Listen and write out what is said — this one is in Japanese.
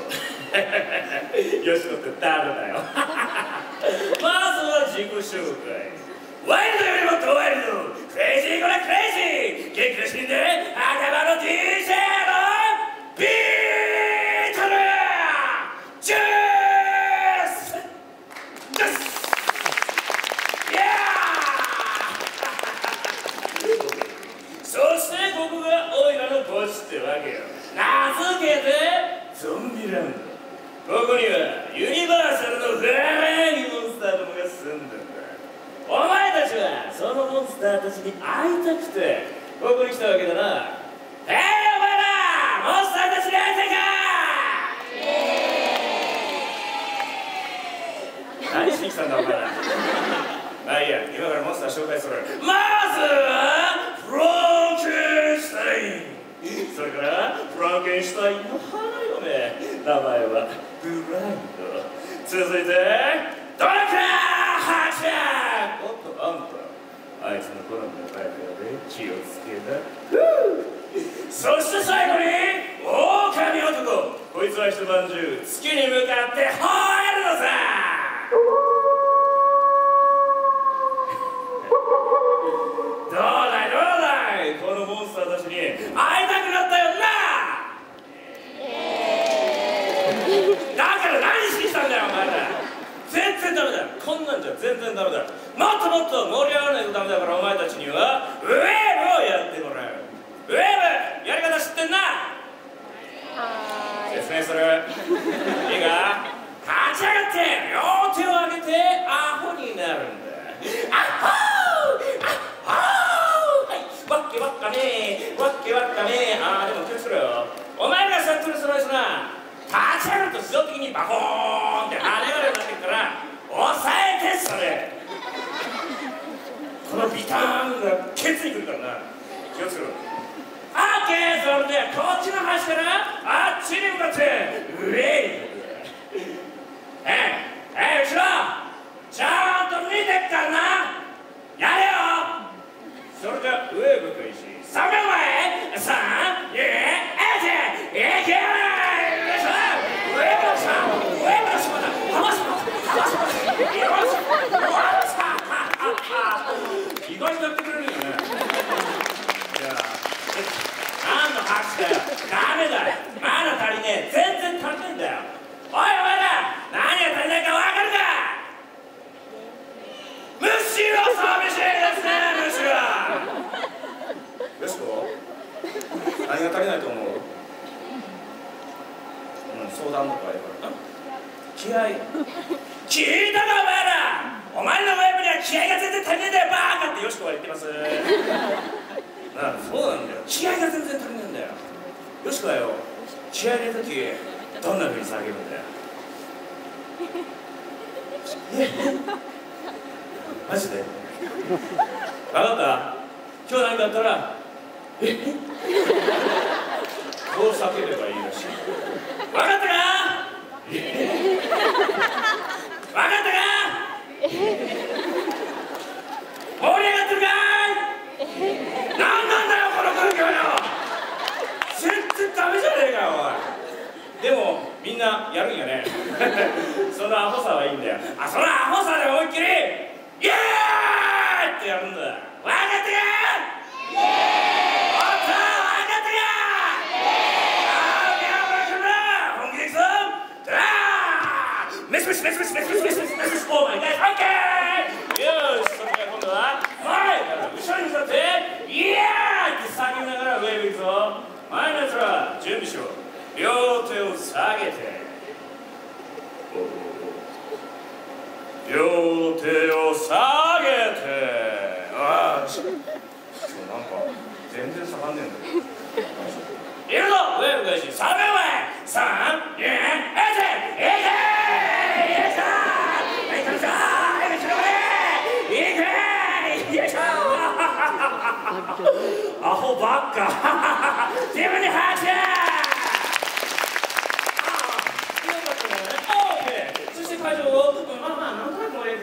よしのって誰だよ。まずは自己紹介。ワイルドよりもっとワイル。ドクレイジーこれクレイジー。元気なシーンで頭の DJ のビートルジュース。ですいやー そしてここがオイラの墓地ってわけよ。名付けてゾンビランド。ここにはユニバーサルのフラいモンスターどもが住んでんだ。お前たちはそのモンスターたちに会いたくてここに来たわけだな。えいお前らモンスターたちに会いたいか！何しに来たんだお前ら。まあいいや今からモンスター紹介する。まずはフランケンシュタイン。それからフランケンシュタインの花嫁名前は。ブライド続いてドラクラハチャーおっとあんたあいつの好みのタイプやで気をつけなそして最後に狼男。こいつは一晩中月に向かってはい。だから何しに来たんだよお前ら。全然ダメだこんなんじゃ全然ダメだもっともっと盛り上がらないとダメだからお前たちにはウェーブをやってもらう。ウェーブやり方知ってんな。説明する。いいか？立ち上がって両手を上げてアホになるんだアホーアホーはいわっけわっかねわっけわっかねあーでも気をつけろよお前がさっきのそのやつな立ち上がると自動的にバコーンって跳ね上がるようになってくから抑えてそれこのビターンがケツにくるからな。気をつけろ。オッケーそれでこっちの端からあっちに向かってウェイえええ後ろちゃんと見てっからな。やれよ。それじゃウェーブ開始3秒前3 2 1いけよいしょウェーブの下ウェーブの下だ離します離しますよし意外とやってくれるよねいや何の拍手だよダメだよまだ足りねえ全然足りないんだよおいお前ら何が足りないか分かるかむしろ寂しいですねむしろよしこ何が足りないと思ううん相談とかやからな。気合 聞いたかお前ら。お前のウェブには気合が全然足りねえんだよバーカってよしこは言ってます。なあそうなんだよ。気合が全然足りねえんだよ。よしこはよ。気合入れる時どんなふうに叫ぶんだよ。え？マジで？分かった。今日何かあったらえ？こう叫べばいいらしい分かったか？分かったか？盛り上がってるかい？何なんだよこの環境よ全然ダメじゃねえかよおいでもみんなやるんやねそのアホさはいいんだよ。あそのアホさで思いっきりイエーイってやるんだ。分かったか両手を下げて。ああ。今日なんか全然下がんねえんだよ。いるぞウェール返し3秒前3 2 1いけアホばっか自分で拍手そして会場を